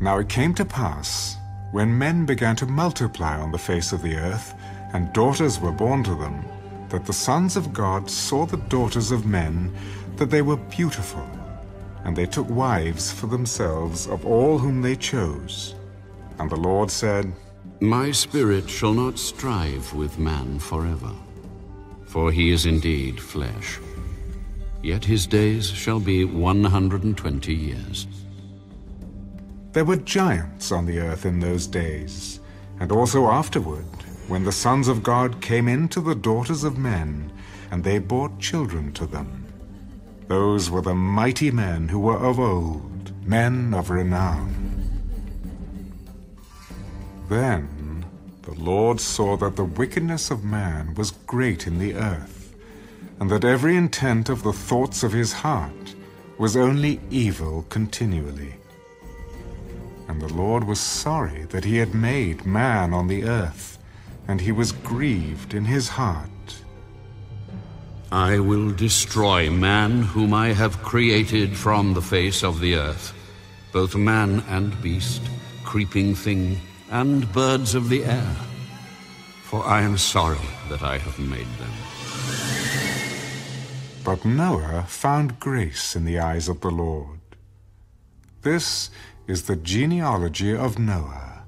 Now it came to pass, when men began to multiply on the face of the earth, and daughters were born to them, that the sons of God saw the daughters of men, that they were beautiful, and they took wives for themselves of all whom they chose. And the Lord said, My spirit shall not strive with man forever, for he is indeed flesh. Yet his days shall be 120 years. There were giants on the earth in those days, and also afterward, when the sons of God came in to the daughters of men, and they bore children to them. Those were the mighty men who were of old, men of renown. Then the Lord saw that the wickedness of man was great in the earth, and that every intent of the thoughts of his heart was only evil continually. And the Lord was sorry that he had made man on the earth, and he was grieved in his heart. I will destroy man whom I have created from the face of the earth, both man and beast, creeping thing, and birds of the air. For I am sorry that I have made them. But Noah found grace in the eyes of the Lord. This is the genealogy of Noah.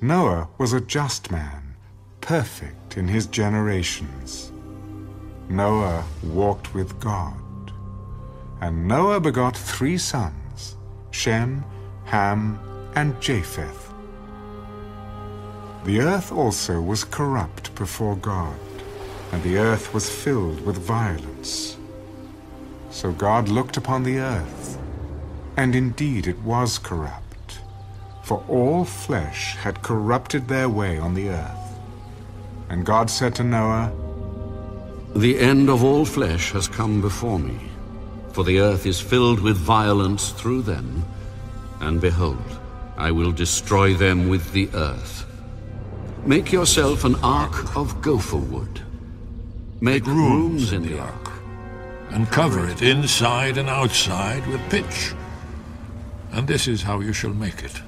Noah was a just man, perfect in his generations. Noah walked with God. And Noah begot three sons, Shem, Ham, and Japheth. The earth also was corrupt before God, and the earth was filled with violence. So God looked upon the earth, and indeed it was corrupt, for all flesh had corrupted their way on the earth. And God said to Noah, The end of all flesh has come before me, for the earth is filled with violence through them, and behold, I will destroy them with the earth. Make yourself an ark of gopher wood. Make rooms in the ark. and cover it inside and outside with pitch. And this is how you shall make it.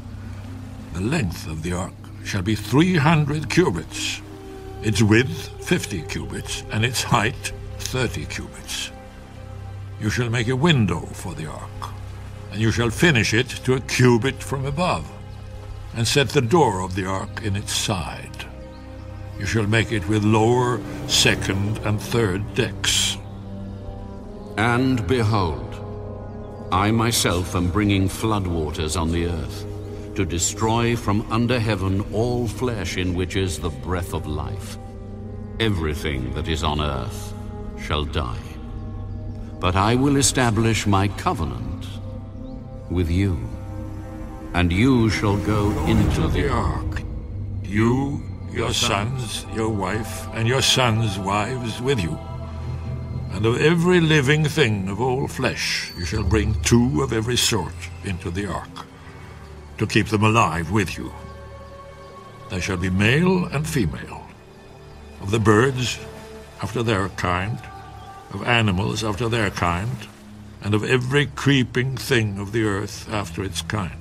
The length of the ark shall be 300 cubits, its width 50 cubits, and its height 30 cubits. You shall make a window for the ark, and you shall finish it to a cubit from above, and set the door of the ark in its side. You shall make it with lower, second, and third decks. And behold, I myself am bringing floodwaters on the earth, to destroy from under heaven all flesh in which is the breath of life. Everything that is on earth shall die. But I will establish my covenant with you, and you shall go into the ark. You, your sons, your wife, and your sons' wives with you. And of every living thing of all flesh you shall bring two of every sort into the ark, to keep them alive with you. They shall be male and female, of the birds after their kind, of animals after their kind, and of every creeping thing of the earth after its kind.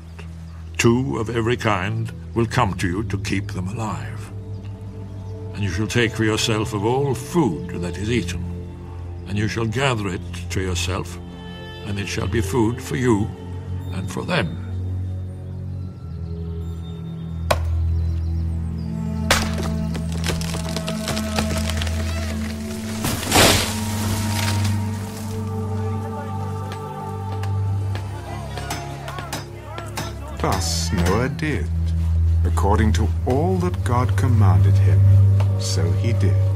Two of every kind will come to you to keep them alive. And you shall take for yourself of all food that is eaten, and you shall gather it to yourself, and it shall be food for you and for them. Thus Noah did. According to all that God commanded him, so he did.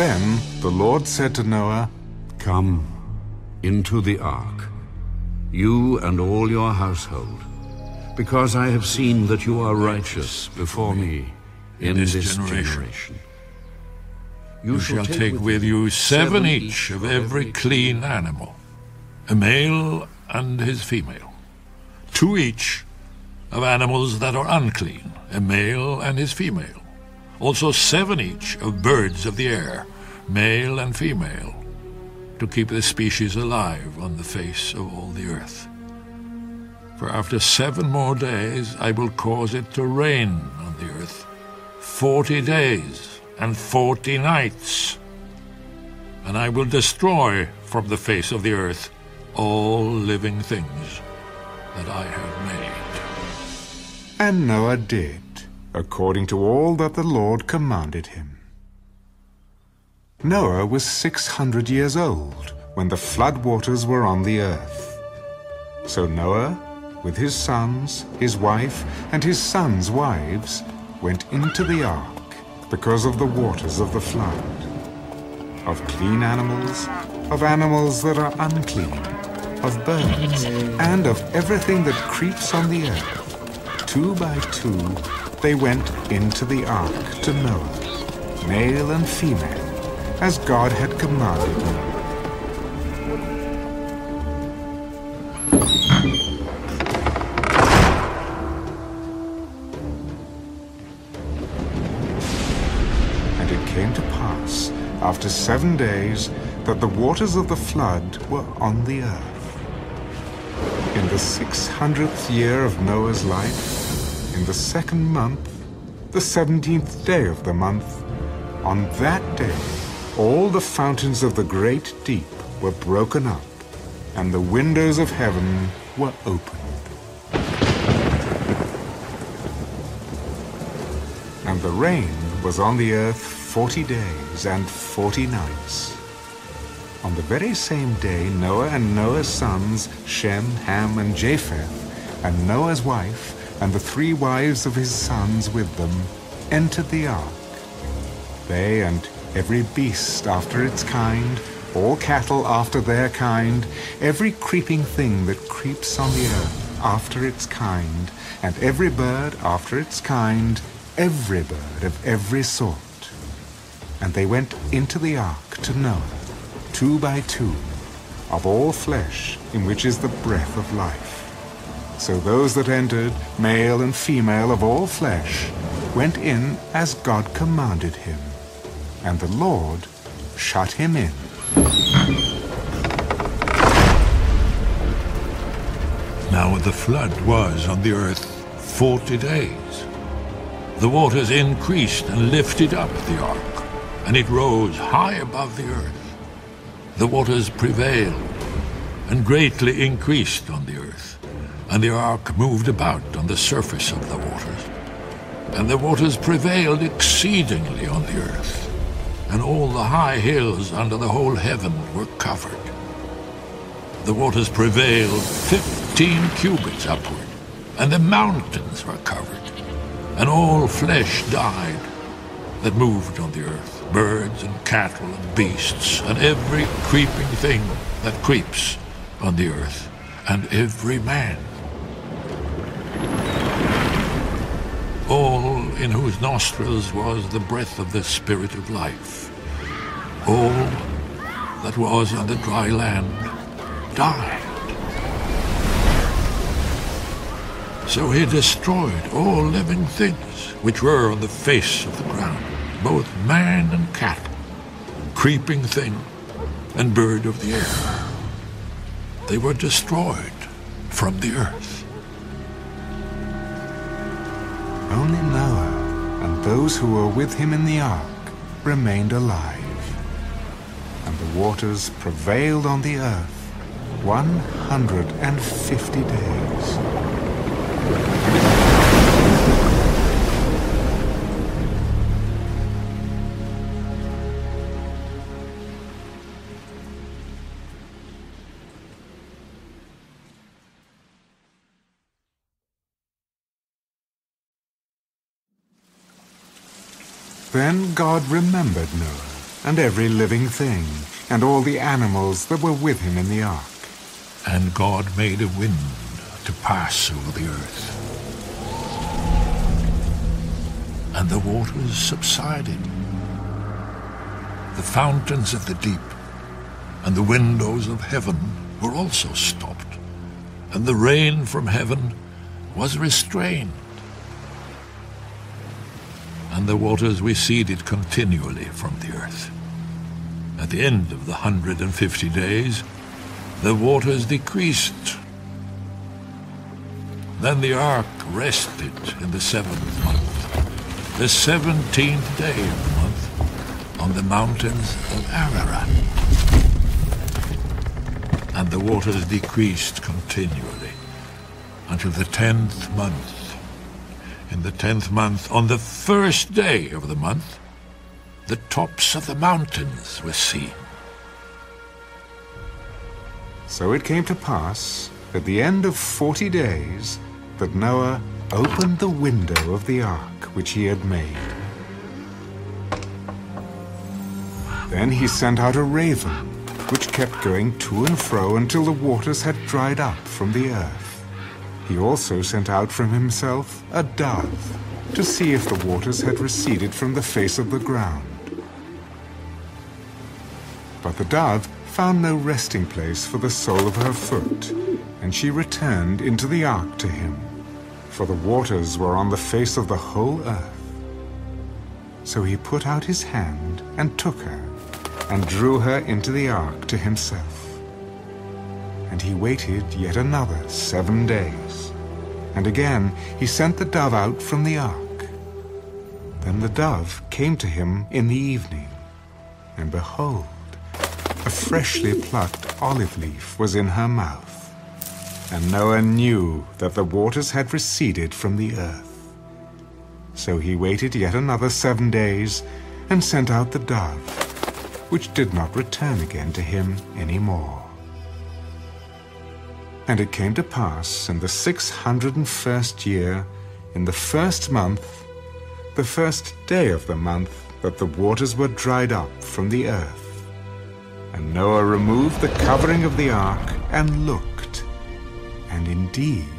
Then the Lord said to Noah, Come into the ark, you and all your household, because I have seen that you are righteous before me in this generation. You shall take with you seven each of every clean animal, a male and his female. Two each of animals that are unclean, a male and his female. Also seven each of birds of the air, male and female, to keep the species alive on the face of all the earth. For after seven more days I will cause it to rain on the earth, forty days and forty nights. And I will destroy from the face of the earth all living things that I have made. And Noah did, according to all that the Lord commanded him. Noah was six hundred years old when the flood waters were on the earth. So Noah, with his sons, his wife, and his sons' wives, went into the ark because of the waters of the flood. Of clean animals, of animals that are unclean, of birds, and of everything that creeps on the earth. Two by two, they went into the ark to Noah, male and female, as God had commanded them. And it came to pass, after seven days, that the waters of the flood were on the earth. In the six hundredth year of Noah's life, in the second month, the seventeenth day of the month, on that day, all the fountains of the great deep were broken up, and the windows of heaven were opened. And the rain was on the earth forty days and forty nights. On the very same day, Noah and Noah's sons, Shem, Ham, and Japheth, and Noah's wife, and the three wives of his sons with them, entered the ark. They and every beast after its kind, all cattle after their kind, every creeping thing that creeps on the earth after its kind, and every bird after its kind, every bird of every sort. And they went into the ark to Noah, two by two, of all flesh in which is the breath of life. So those that entered, male and female of all flesh, went in as God commanded him. And the Lord shut him in. Now the flood was on the earth forty days. The waters increased and lifted up the ark, and it rose high above the earth. The waters prevailed and greatly increased on the earth, and the ark moved about on the surface of the waters. And the waters prevailed exceedingly on the earth, and all the high hills under the whole heaven were covered. The waters prevailed fifteen cubits upward, and the mountains were covered, and all flesh died that moved on the earth, birds and cattle and beasts, and every creeping thing that creeps on the earth, and every man. All in whose nostrils was the breath of the Spirit of life. All that was on the dry land died. So he destroyed all living things which were on the face of the ground, both man and cattle, creeping thing and bird of the air. They were destroyed from the earth. Only Noah and those who were with him in the ark remained alive. And the waters prevailed on the earth 150 days. God remembered Noah, and every living thing, and all the animals that were with him in the ark. And God made a wind to pass over the earth. And the waters subsided. The fountains of the deep and the windows of heaven were also stopped, and the rain from heaven was restrained. And the waters receded continually from the earth. At the end of the hundred and fifty days, the waters decreased. Then the ark rested in the seventh month, the seventeenth day of the month, on the mountains of Ararat. And the waters decreased continually until the tenth month. In the tenth month, on the first day of the month, the tops of the mountains were seen. So it came to pass, at the end of forty days, that Noah opened the window of the ark which he had made. Then he sent out a raven, which kept going to and fro until the waters had dried up from the earth. He also sent out from himself a dove, to see if the waters had receded from the face of the ground. But the dove found no resting place for the sole of her foot, and she returned into the ark to him, for the waters were on the face of the whole earth. So he put out his hand and took her, and drew her into the ark to himself. And he waited yet another seven days, and again he sent the dove out from the ark. Then the dove came to him in the evening, and behold, a freshly plucked olive leaf was in her mouth. And Noah knew that the waters had receded from the earth. So he waited yet another seven days and sent out the dove, which did not return again to him any more. And it came to pass in the six hundred and first year, in the first month, the first day of the month, that the waters were dried up from the earth. And Noah removed the covering of the ark and looked, and indeed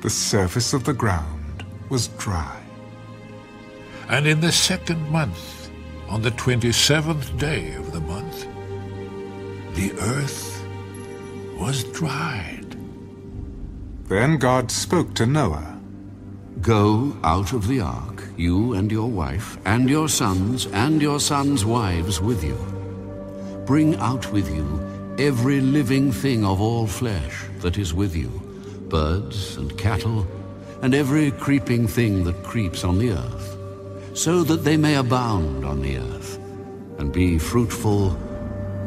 the surface of the ground was dry. And in the second month, on the twenty-seventh day of the month, the earth was dried. Then God spoke to Noah. Go out of the ark, you and your wife, and your sons, and your sons' wives with you. Bring out with you every living thing of all flesh that is with you, birds and cattle, and every creeping thing that creeps on the earth, so that they may abound on the earth, and be fruitful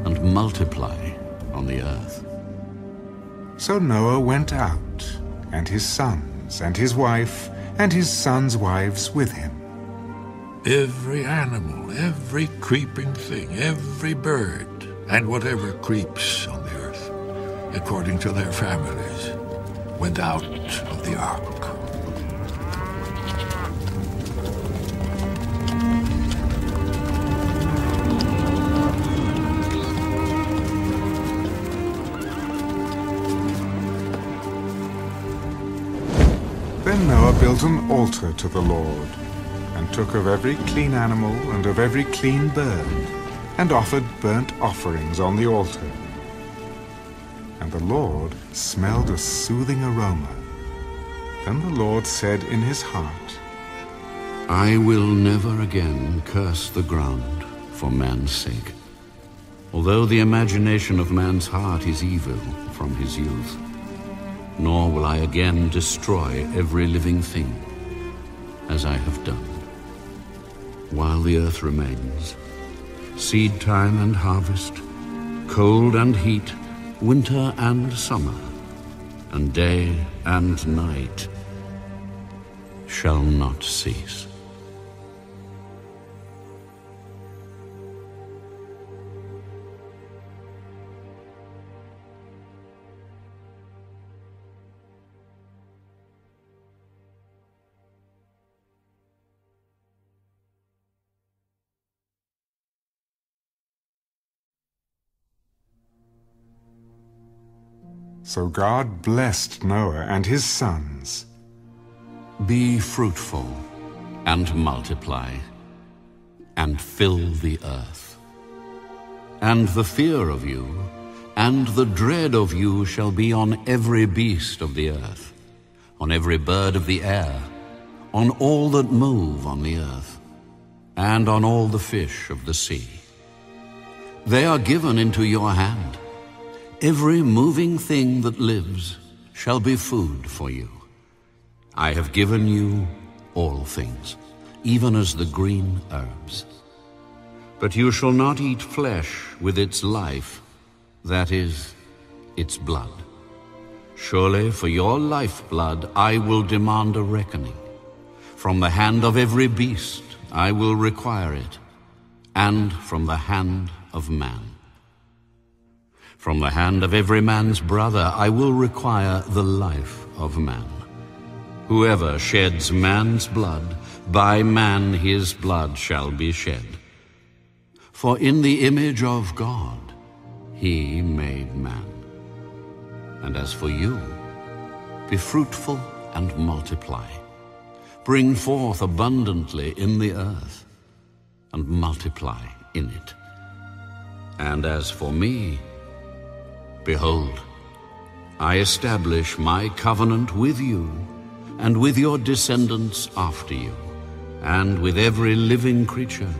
and multiply on the earth. So Noah went out, and his sons, and his wife, and his sons' wives with him. Every animal, every creeping thing, every bird, and whatever creeps on the earth, according to their families, went out of the ark. Built an altar to the Lord, and took of every clean animal and of every clean bird, and offered burnt offerings on the altar. And the Lord smelled a soothing aroma. Then the Lord said in his heart, I will never again curse the ground for man's sake, although the imagination of man's heart is evil from his youth. Nor will I again destroy every living thing, as I have done. While the earth remains, seed time and harvest, cold and heat, winter and summer, and day and night shall not cease. So God blessed Noah and his sons. Be fruitful, and multiply, and fill the earth. And the fear of you and the dread of you shall be on every beast of the earth, on every bird of the air, on all that move on the earth, and on all the fish of the sea. They are given into your hand. Every moving thing that lives shall be food for you. I have given you all things, even as the green herbs. But you shall not eat flesh with its life, that is, its blood. Surely for your lifeblood I will demand a reckoning. From the hand of every beast I will require it, and from the hand of man. From the hand of every man's brother I will require the life of man. Whoever sheds man's blood, by man his blood shall be shed. For in the image of God he made man. And as for you, be fruitful and multiply. Bring forth abundantly in the earth, and multiply in it. And as for me, behold, I establish my covenant with you, and with your descendants after you, and with every living creature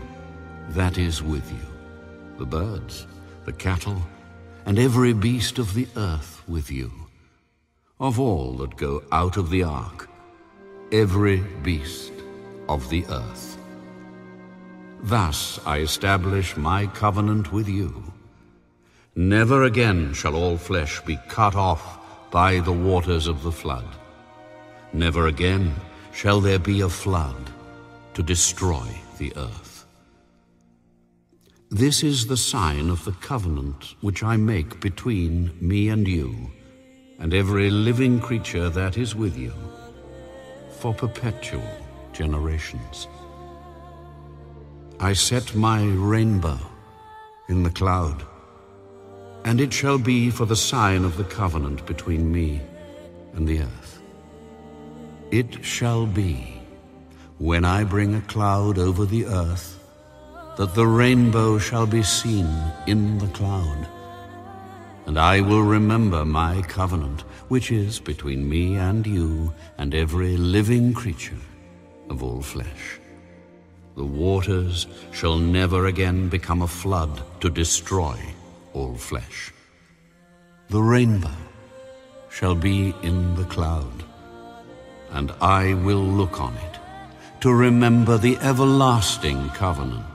that is with you, the birds, the cattle, and every beast of the earth with you, of all that go out of the ark, every beast of the earth. Thus I establish my covenant with you. Never again shall all flesh be cut off by the waters of the flood. Never again shall there be a flood to destroy the earth. This is the sign of the covenant which I make between me and you, and every living creature that is with you, for perpetual generations. I set my rainbow in the cloud, and it shall be for the sign of the covenant between me and the earth. It shall be, when I bring a cloud over the earth, that the rainbow shall be seen in the cloud. And I will remember my covenant, which is between me and you and every living creature of all flesh. The waters shall never again become a flood to destroy all flesh. The rainbow shall be in the cloud, and I will look on it to remember the everlasting covenant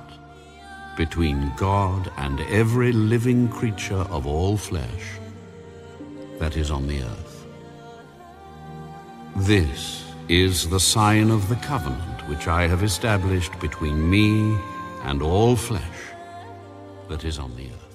between God and every living creature of all flesh that is on the earth. This is the sign of the covenant which I have established between me and all flesh that is on the earth.